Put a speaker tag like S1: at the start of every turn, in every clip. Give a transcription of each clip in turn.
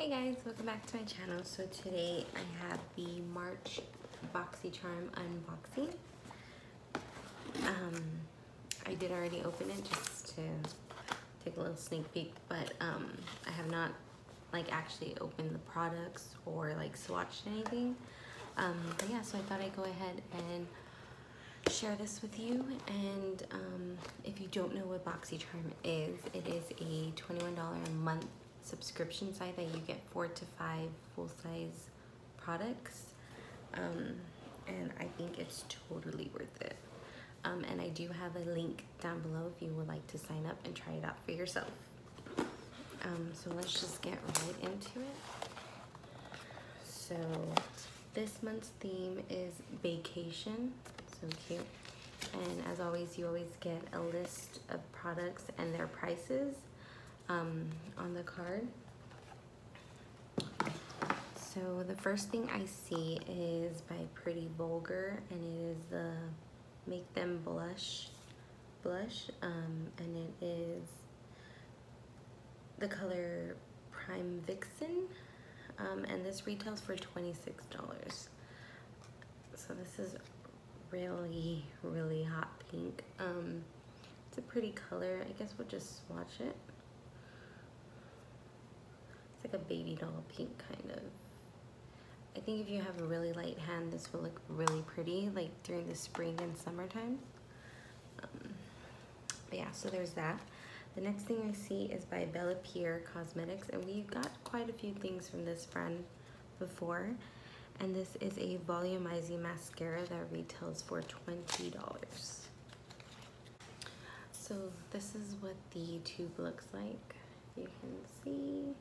S1: Hey guys, welcome back to my channel. So today I have the March BoxyCharm unboxing. Um, I did already open it just to take a little sneak peek, but um, I have not like actually opened the products or like swatched anything. Um, but yeah, so I thought I'd go ahead and share this with you. And um, if you don't know what BoxyCharm is, it is a $21 a month subscription site that you get four to five full-size products. Um, and I think it's totally worth it. Um, and I do have a link down below if you would like to sign up and try it out for yourself. Um, so let's just get right into it. So this month's theme is vacation. So cute. And as always, you always get a list of products and their prices um, on the card. So the first thing I see is by Pretty Vulgar and it is the Make Them Blush blush um, and it is the color Prime Vixen um, and this retails for $26. So this is really, really hot pink. Um, it's a pretty color. I guess we'll just swatch it. Like a baby doll pink kind of. I think if you have a really light hand, this will look really pretty, like during the spring and summertime. Um, but yeah, so there's that. The next thing I see is by Bellapierre Cosmetics, and we got quite a few things from this brand before. And this is a volumizing mascara that retails for $20. So this is what the tube looks like. You can see.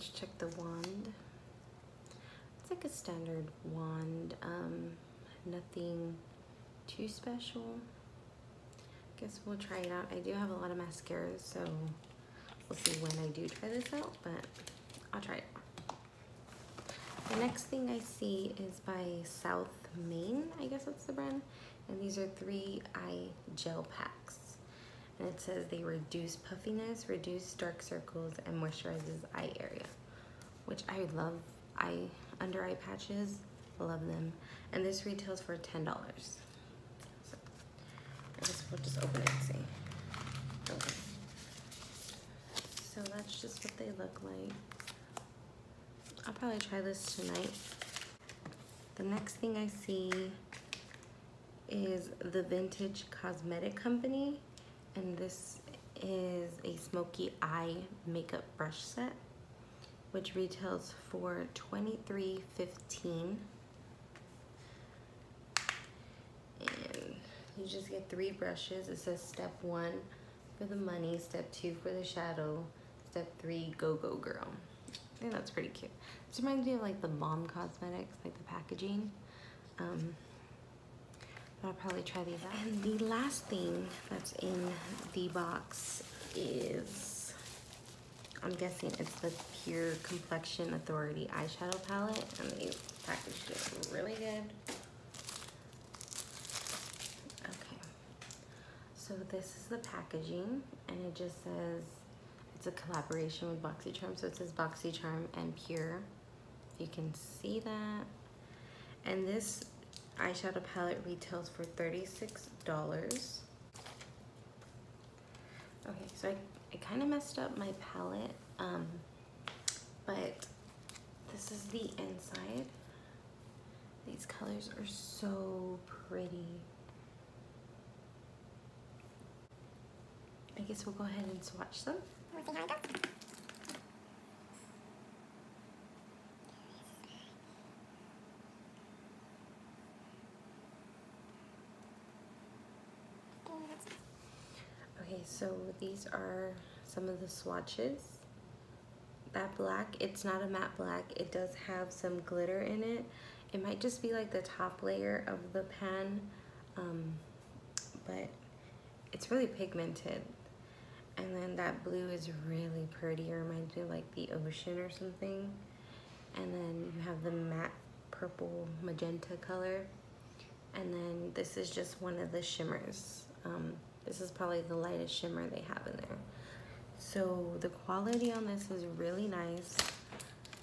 S1: Let's check the wand. It's like a standard wand, um, nothing too special. I guess we'll try it out. I do have a lot of mascaras, so we'll see when I do try this out, but I'll try it. The next thing I see is by South Main, I guess that's the brand. And these are three eye gel packs. And it says they reduce puffiness, reduce dark circles, and moisturizes eye area. Which I love eye under eye patches. Love them. And this retails for $10. So I guess we'll just open it and see. Okay. So that's just what they look like. I'll probably try this tonight. The next thing I see is the Vintage Cosmetic Company. And this is a smoky eye makeup brush set, which retails for $23.15. And you just get three brushes. It says step one for the money, step two for the shadow, step three, go, go, girl. I think that's pretty cute. This reminds me of like the Mom Cosmetics, like the packaging. Um, I'll probably try these out. And the last thing that's in the box is, I'm guessing it's the Pure Complexion Authority eyeshadow palette. And they packaged it really good. Okay. So this is the packaging and it just says it's a collaboration with BoxyCharm. So it says BoxyCharm and Pure. You can see that. And this eyeshadow palette retails for $36. Okay, so I, I kind of messed up my palette, um, but this is the inside. These colors are so pretty. I guess we'll go ahead and swatch them. Okay, so these are some of the swatches. That black, it's not a matte black. It does have some glitter in it. It might just be like the top layer of the pan, um, but it's really pigmented. And then that blue is really pretty. It reminds me of like the ocean or something. And then you have the matte purple magenta color. And then this is just one of the shimmers. Um, this is probably the lightest shimmer they have in there. So the quality on this is really nice.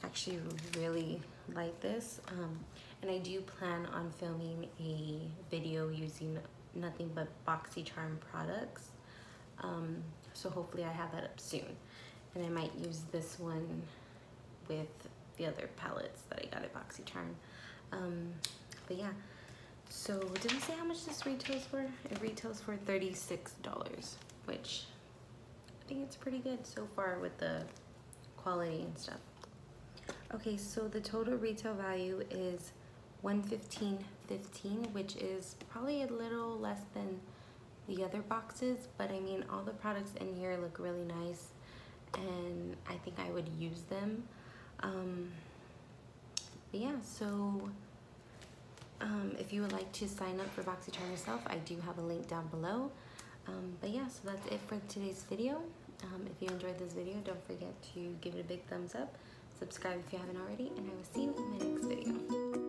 S1: Actually really like this. Um, and I do plan on filming a video using nothing but BoxyCharm products. Um, so hopefully I have that up soon. And I might use this one with the other palettes that I got at BoxyCharm. Um, but yeah, so did I say how much this retails for? It retails for $36, which I think it's pretty good so far with the quality and stuff. Okay, so the total retail value is 115.15, which is probably a little less than the other boxes, but I mean all the products in here look really nice and I think I would use them. Um, but yeah, so um, if you would like to sign up for BoxyCharm yourself, I do have a link down below. Um, but yeah, so that's it for today's video. Um, if you enjoyed this video, don't forget to give it a big thumbs up, subscribe if you haven't already, and I will see you in my next video.